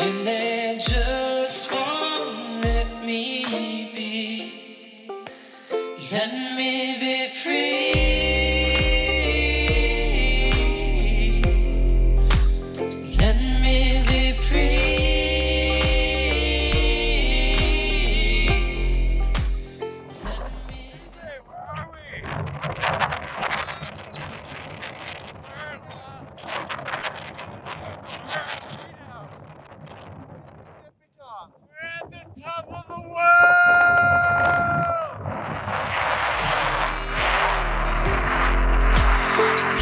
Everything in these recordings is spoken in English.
And they just won't let me be. Let me be free.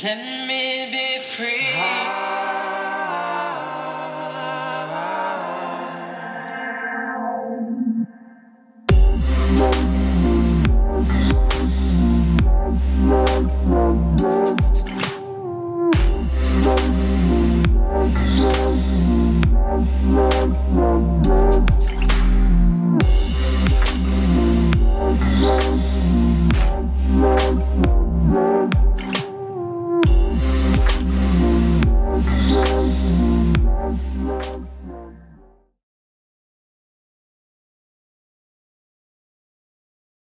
Let me be free.